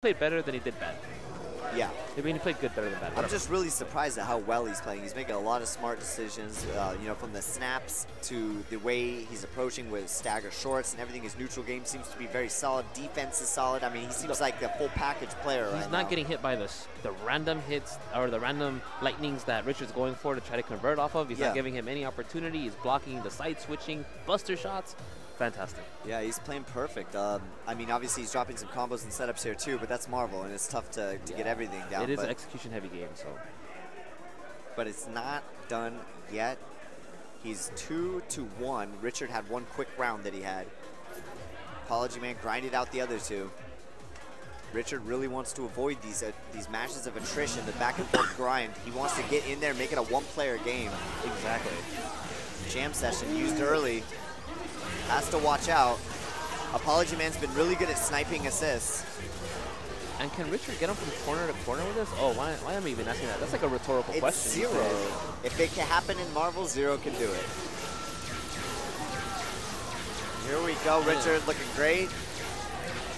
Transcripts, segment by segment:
played better than he did bad. Yeah. I mean, he played good better than bad. I'm just really surprised at how well he's playing. He's making a lot of smart decisions, uh, you know, from the snaps to the way he's approaching with stagger shorts and everything. His neutral game seems to be very solid. Defense is solid. I mean, he seems like a full package player He's right not now. getting hit by the, the random hits or the random lightnings that Richard's going for to try to convert off of. He's Yeah. not giving him any opportunity. He's blocking the side switching, buster shots. Fantastic. Yeah, he's playing perfect. Um, I mean, obviously he's dropping some combos and setups here too, but that's Marvel, and it's tough to, to get everything down. it is an execution heavy game, so but it's not done yet. He's two to one. Richard had one quick round that he had. Apology Man grinded out the other two. Richard really wants to avoid these uh, these matches of attrition, the back and forth grind. He wants to get in there, make it a one-player game. exactly. Jam session used early. Has to watch out. Apology Man's been really good at sniping assists. And can Richard get him from corner to corner with this? Oh, why, why am I even asking that? That's like a rhetorical It's question. zero. If it can happen in Marvel, zero can do it. Here we go, hmm. Richard looking great.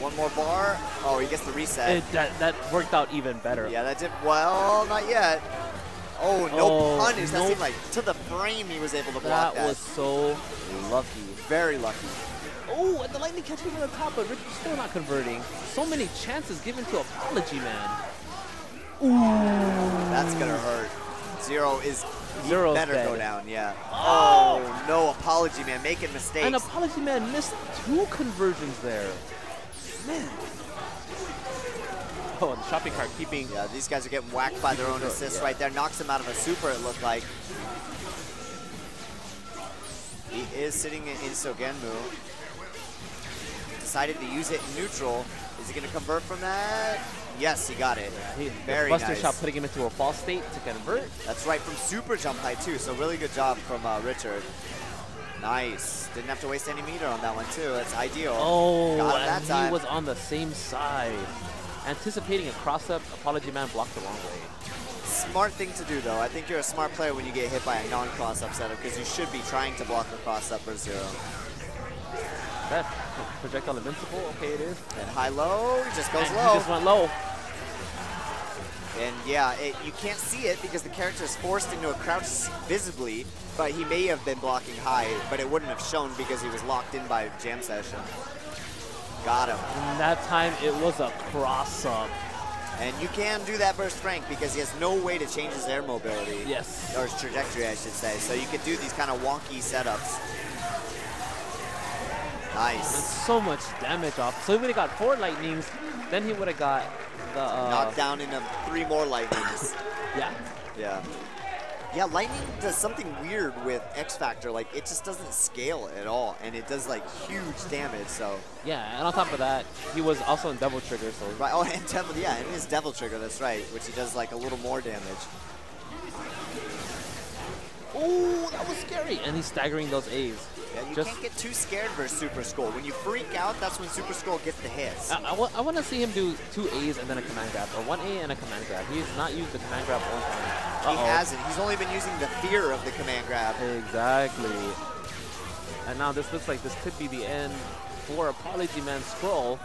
One more bar. Oh, he gets the reset. It, that, that worked out even better. yeah, that did well. Not yet. Oh, no Oh, punish. That no- seemed like to the frame he was able to block That that. was so lucky. very lucky. Oh, and the lightning catch from the top, but Richard's still not converting. So many chances given to Apology Man. Ooh. That's gonna hurt. Zero is Zero's better go down. Yeah. Oh. oh no, apology man, making mistakes. And Apology Man missed two conversions there. Man. Oh, and the shopping cart keeping. Yeah, these guys are getting whacked by their own assists Yeah. right there. Knocks him out of a super, it looked like. He is sitting in, Sougenmu. Decided to use it in neutral. Is he going to convert from that? Yes, he got it. He, Very Buster nice. shot putting him into a false state to convert. That's right, from super jump height too. So really good job from uh, Richard. Nice. Didn't have to waste any meter on that one too. That's ideal. Oh, got that and time. he was on the same side. Anticipating a cross-up, Apology Man blocked the wrong way. Smart thing to do, though. I think you're a smart player when you get hit by a non-cross-up setup because you should be trying to block a cross-up for zero. That projectile invincible, okay it is. And high-low, he just goes And low. He just went low. And yeah, it, you can't see it because the character is forced into a crouch visibly, but he may have been blocking high, but it wouldn't have shown because he was locked in by jam session. Got him. And that time it was a cross-up. And you can do that versus Frank because he has no way to change his air mobility. Yes. Or his trajectory, I should say. So you could do these kind of wonky setups. And Nice. so much damage off. So he would have got four lightnings, then he would have got the uh, Knocked down into three more lightnings. Yeah. yeah. Yeah, lightning does something weird with X Factor. Like it just doesn't scale at all, and it does like huge damage. So Yeah, and on top of that, he was also in Devil Trigger, so right. Oh, and Devil, yeah, and his Devil Trigger. That's right, which he does like a little more damage. Oh, that was scary. And he's staggering those A's. Yeah, you Just- can't get too scared versus Super Skull. When you freak out, that's when Super Skull gets the hits. I, I, want to see him do two A's and then a command grab, or one A and a command grab. He's not used the command grab one time. He Uh-oh. hasn't. He's only been using the fear of the command grab. Exactly. And now this looks like this could be the end for Apology Man Scroll.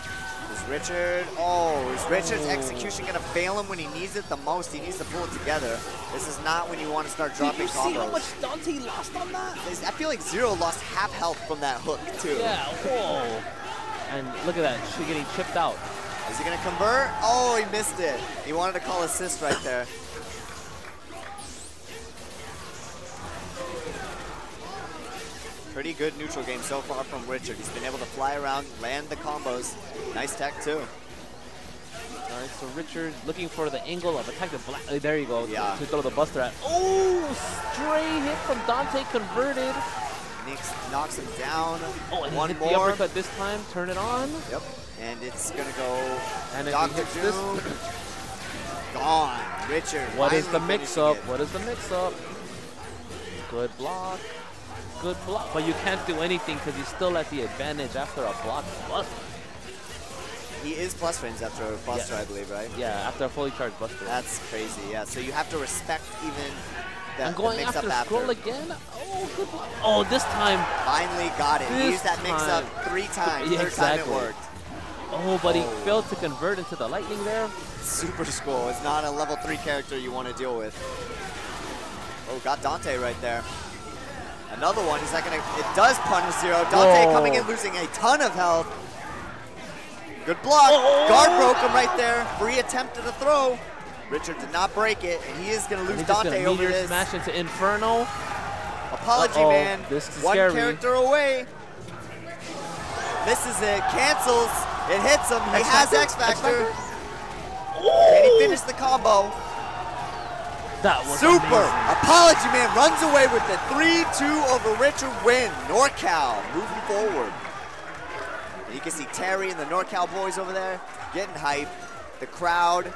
Is Richard? Oh, is Richard's Oh. execution gonna fail him when he needs it the most? He needs to pull it together. This is not when you want to start Did dropping you see combos. how much Dante lost on that? I feel like Zero lost half health from that hook too. Yeah, whoa. And look at that, she getting chipped out. Is he gonna convert? Oh, he missed it. He wanted to call assist right there. Pretty good neutral game so far from Richard. He's been able to fly around, land the combos. Nice tech too. All right, so Richard looking for the angle of attack the black. uh, there you go. to- Yeah. To, throw the buster at. Oh, stray hit from Dante converted. Nix knocks him down. Oh, and One hit more. the uppercut this time. Turn it on. Yep. And it's gonna go. And Doctor hits this- Doom. Gone. Richard. What is the mix-up? What is the mix-up? Good block. Good block. But you can't do anything because he's still at the advantage after a block buster. He is plus range after a buster. I believe, right? Yeah, after a fully charged buster. That's crazy. Yeah. So you have to respect even that I'm going mix-up after after. scroll again. Oh, good block. Oh, this time. Finally got it. he used that mix-up three times. Yeah, Third time it worked. Oh, but he Oh. failed to convert into the lightning there. Super Skull is not a level 3 character you want to deal with. Oh, got Dante right there. Another one, is that gonna, it does punish zero. Dante Whoa. coming in losing a ton of health. Good block, Oh. guard broke him right there. Free attempt at a throw. Richard did not break it, and he is gonna lose He's just Dante gonna over this. smash into Inferno. Apology, Uh-oh, man. this is One scary. character away. Misses it, cancels. It hits him. He X has Factor? X Factor. Can he finish the combo? That was Super. amazing. Apology Man runs away with the 3-2 over Richard win. NorCal moving forward. You can see Terry and the NorCal boys over there getting hype. The crowd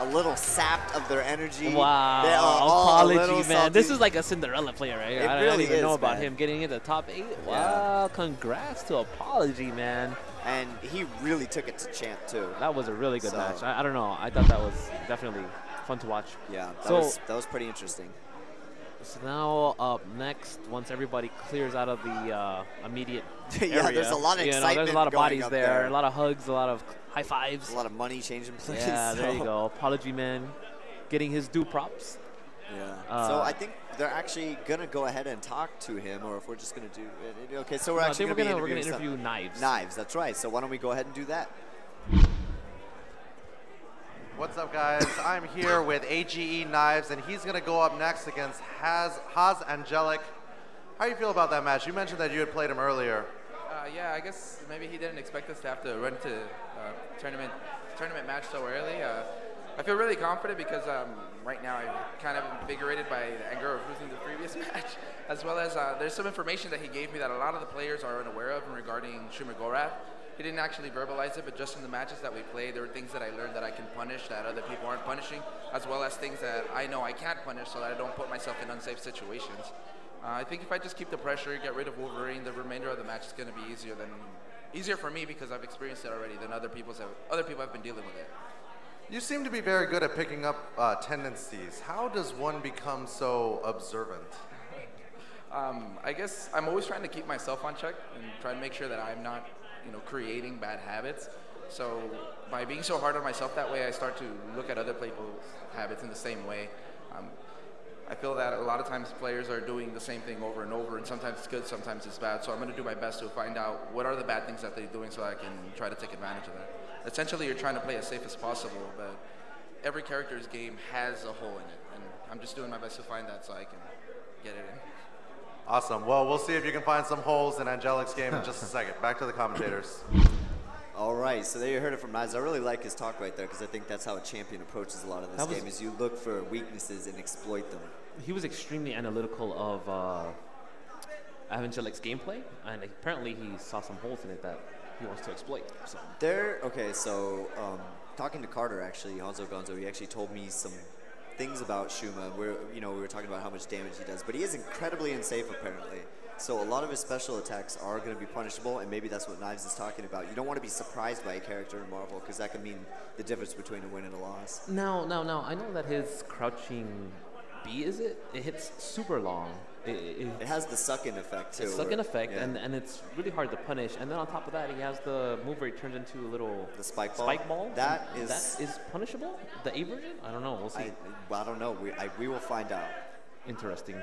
a little sapped of their energy. Wow. They are all a little Apology, man. This is like a Cinderella player right here. It I, I really don't even is, know about man. him getting into the top eight. Yeah. Wow. Congrats to Apology, man. And he really took it to Champ too. That was a really good So- match. I, I don't know. I thought that was definitely fun to watch. Yeah, that, So- was, that was pretty interesting. So now up next, once everybody clears out of the uh, immediate Yeah, area, there's a lot of you know, there's a lot of bodies there, there. a lot of hugs, a lot of high fives. A lot of money changing places. yeah, there you go. Apology man, getting his due props. Yeah. so Uh, I think they're actually gonna go ahead and talk to him, or if we're just gonna do it. Okay, so we're No, actually think we're gonna, gonna we're gonna interview Knives. Knives. That's right. So why don't we go ahead and do that? What's up, guys? I'm here with AGE Knives, and he's going to go up next against Haz, Haz Angelic. How do you feel about that match? You mentioned that you had played him earlier. Uh, yeah, I guess maybe he didn't expect us to have to run to uh, tournament tournament match so early. Uh, I feel really confident because um, right now I'm kind of invigorated by the anger of losing the previous match, as well as uh, there's some information that he gave me that a lot of the players are unaware of regarding Shuma Gorath. He didn't actually verbalize it, but just in the matches that we played, there were things that I learned that I can punish that other people aren't punishing, as well as things that I know I can't punish so that I don't put myself in unsafe situations. Uh, I think if I just keep the pressure, get rid of Wolverine, the remainder of the match is going to be easier than easier for me because I've experienced it already than other people's have, other people have been dealing with it. You seem to be very good at picking up uh, tendencies. How does one become so observant? Um, I guess I'm always trying to keep myself on check and try to make sure that I'm not, you know, creating bad habits. So by being so hard on myself that way, I start to look at other people's habits in the same way. Um, I feel that a lot of times players are doing the same thing over and over, and sometimes it's good, sometimes it's bad. So I'm going to do my best to find out what are the bad things that they're doing, so I can try to take advantage of that. Essentially, you're trying to play as safe as possible, but every character's game has a hole in it, and I'm just doing my best to find that so I can get it in. Awesome. Well, we'll see if you can find some holes in Angelic's game in just a second. Back to the commentators. All right, so there you heard it from Knives. I really like his talk right there because I think that's how a champion approaches a lot of this was- game: is you look for weaknesses and exploit them. He was extremely analytical of uh, Avangelic's gameplay, and apparently he saw some holes in it that he wants to exploit. So There. Okay, so um, talking to Carter actually, Hanzo Gonzo, he actually told me some things about Shuma. Where you know we were talking about how much damage he does, but he is incredibly unsafe apparently. So a lot of his special attacks are going to be punishable, and maybe that's what Knives is talking about. You don't want to be surprised by a character in Marvel because that could mean the difference between a win and a loss. now, now, now, I know that his crouching B is it? It hits super long. It, it, It has the suck-in effect too. it's stuck in effect, yeah. and, and it's really hard to punish. And then on top of that, he has the move where he turns into a little The spike ball? Spike ball. That And is- that is punishable. The A version? I don't know. We'll see. I, well, I don't know. We, I, we will find out. Interesting.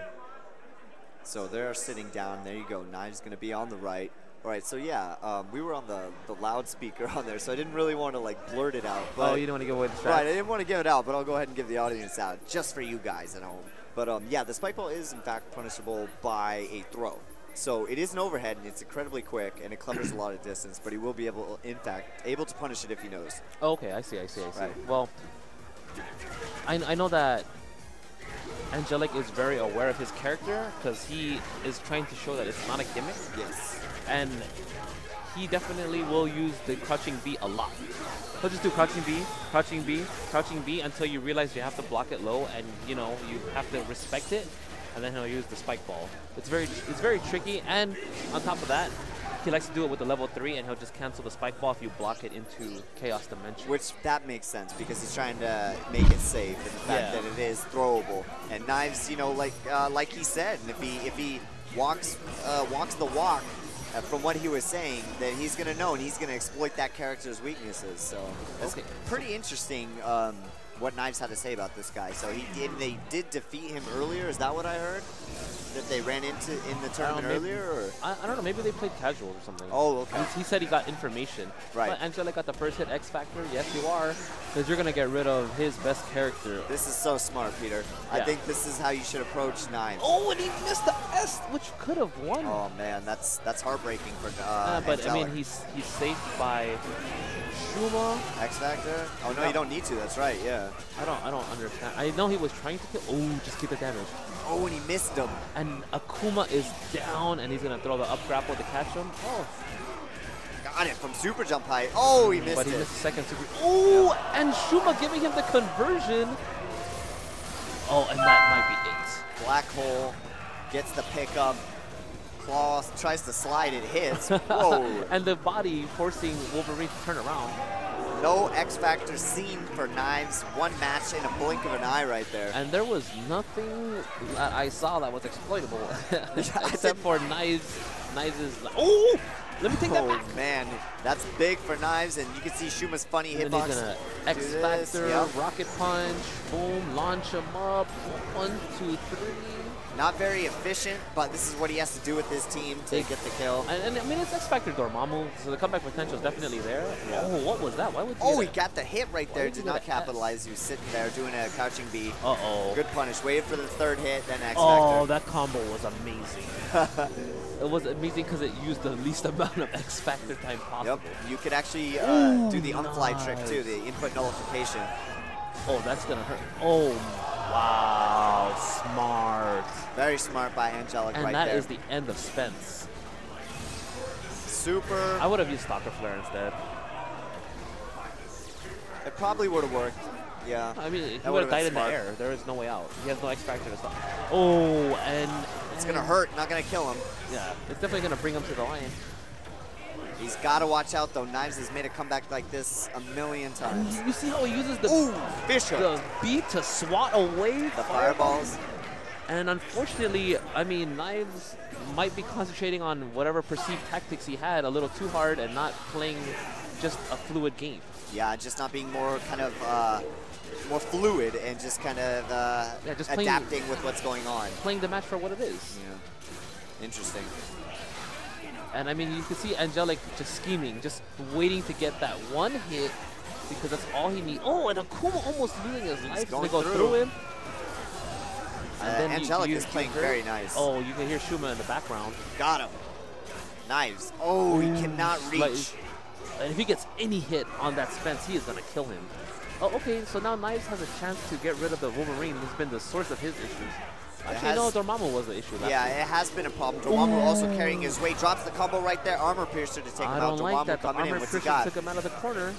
So they're sitting down. There you go. Knives going to be on the right. All right. So yeah, um, we were on the, the loudspeaker on there, so I didn't really want to like blurt it out. But oh, you don't want to go with the right, I didn't want to give it out, but I'll go ahead and give the audience out just for you guys at home. But um, yeah, the spike ball is in fact punishable by a throw. So it is an overhead and it's incredibly quick and it covers a lot of distance. But he will be able, in fact, able to punish it if he knows. Oh, okay, I see, I see, I see. Right. Well, I, I know that Angelic is very aware of his character because he is trying to show that it's not a gimmick, Yes. And he definitely will use the crouching B a lot. He'll just do crouching B, crouching B, crouching B until you realize you have to block it low, and you know you have to respect it, and then he'll use the spike ball. It's very it's very tricky, and on top of that, he likes to do it with the level three, and he'll just cancel the spike ball if you block it into Chaos Dimension. Which that makes sense because he's trying to make it safe and the fact Yeah. that it is throwable. And knives, you know, like uh, like he said, and if he if he walks uh, walks the walk uh, from what he was saying, that he's going to know and he's going to exploit that character's weaknesses. So that's Okay. pretty interesting um, what Knives had to say about this guy. So he did, they did defeat him earlier. Is that what I heard? That they ran into in the tournament maybe- earlier? Or? I, I don't know. Maybe they played casual or something. Oh, okay. He, he said he got information. Right. But Angelic got the first hit X Factor. Yes, you are. Because you're going to get rid of his best character. This is so smart, Peter. I think this is how you should approach Knives. Oh, and he missed the S, which could have won. Oh, man, that's that's heartbreaking for uh, Uh, but I mean, he's he's saved by Shuma. X Factor? Oh, no, Yeah. you don't need to. That's right, yeah. I don't I don't understand. I know he was trying to kill. Oh, just keep the damage. Oh, and he missed him. And Akuma is down, and he's gonna throw the up grapple to catch him. Oh, Got it from super jump high. Oh, he missed but he it. missed the second super. Oh, and Shuma giving him the conversion. Oh, and that might be it. Black hole gets the pickup. Claw tries to slide, it hits. Whoa. and the body forcing Wolverine to turn around. No X Factor seen for Knives. One match in a blink of an eye right there. And there was nothing that I saw that was exploitable, except for Knives. Knives is like, oh, let me take that oh, back. oh man, that's big for Knives, and you can see Shuma's funny hitbox. he's gonna X Factor, yep. Rocket Punch, boom, launch him up. One, two, three. Not very efficient, but this is what he has to do with his team to Big- get the kill. And, and I mean, it's X Factor Dormammu, so the comeback potential is definitely there. Yeah. Oh, what was that? Why would you? Oh, he got the hit right there. Did not get a S? capitalize. He was sitting there doing a crouching B. Uh-oh. Good punish. Waited for the third hit, then X Oh, Factor. that combo was amazing. it was amazing because it used the least amount of X Factor time possible. Yep. You could actually uh, do Ooh, the unfly trick too, the input nullification. Oh, that's gonna hurt. Oh, wow, smart. Very smart by Angelic And right that there. is the end of Spence. Super. I would have used Stalker Flare instead. It probably would have worked. Yeah. I mean, he That would have died been in the air. There is no way out. He has no X Factor to stop. Oh, and It's gonna hurt, not gonna kill him. Yeah, it's definitely gonna bring him to the line. He's gotta watch out though. Knives has made a comeback like this a million times. you see how he uses the Ooh, the beat to swat away The fireballs. And unfortunately, I mean, Knives might be concentrating on whatever perceived tactics he had a little too hard and not playing just a fluid game. Yeah, just not being more kind of uh, more fluid and just kind of uh, Yeah, just playing- adapting with what's going on. Playing the match for what it is. Yeah. Interesting. And I mean, you can see Angelic just scheming, just waiting to get that one hit because that's all he needs. Oh, and Akuma almost losing his life going to go through. through him. Uh, And then Angelic you- is playing heard- very nice. Oh, you can hear Shuma in the background. Got him. Knives. Oh, he cannot Like, reach. and if he gets any hit on that Spence, he is going to kill him. Oh, okay, so now Knives has a chance to get rid of the Wolverine who's been the source of his issues. Actually, has- no, Dormammu was the issue. Yeah, week. it has been a problem. Dormammu also carrying his weight. Drops the combo right there. Armor piercer to take him out. like Dormammu that. The coming in. armor What's he got? took him out of the corner.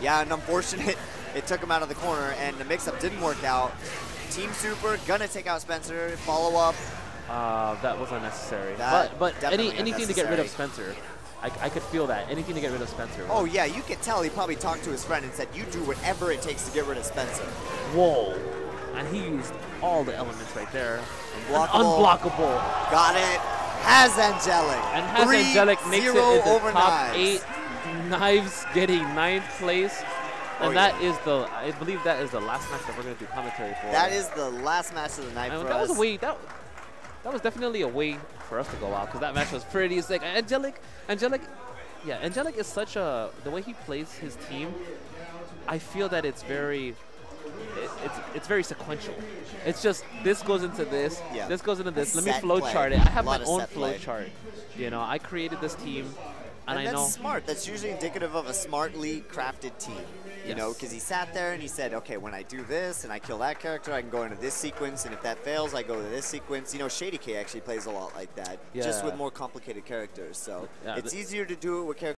Yeah, and unfortunate, it took him out of the corner, and the mix-up didn't work out. Team Super gonna take out Spencer. Follow up. Uh, that was unnecessary. That but but any anything to get rid of. Spencer, I, I could feel that. Anything to get rid of Spencer. Oh yeah, you could tell he probably talked to his friend and said, "You do whatever it takes to get rid of Spencer." Whoa. And he used all the elements right there. Unblockable. Unblockable. Got it. Haz Angelic. And has Three, Angelic makes it zero in the over top Knives. eight. Knives getting ninth place. Oh, and Oh, that yeah. is the, I believe that is the last match that we're going to do commentary for. That is the last match of the night And for that us. was a way, that, that was definitely a way for us to go out because that match was pretty sick. Angelic, Angelic, yeah, Angelic is such a, the way he plays his team, I feel that it's very, it's it's very sequential. It's just this goes into this, Yeah. this goes into this. A Let me flow play. chart it. I have my own flow play. chart. You know, I created this team, and, And, I that's know. smart. That's usually indicative of a smartly crafted team. You know, because he sat there and he said, okay, when I do this and I kill that character, I can go into this sequence, and if that fails, I go to this sequence. You know, Shady K actually plays a lot like that, just with more complicated characters. So Yeah, it's easier to do it with characters